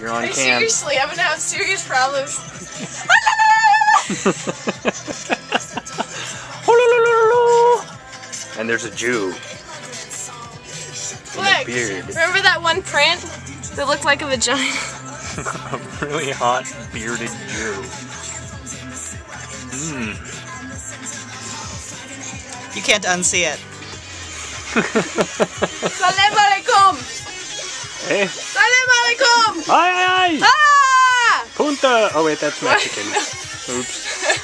You're on I cam. seriously, I'm gonna have serious problems. and there's a Jew. Look, beard. remember that one print that looked like a vagina? a really hot bearded Jew. Mmm. You can't unsee it. Hey. Salam alaikum! Aye, aye, aye. Ah! Punta. Oh wait, that's Mexican. Oops.